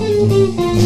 Música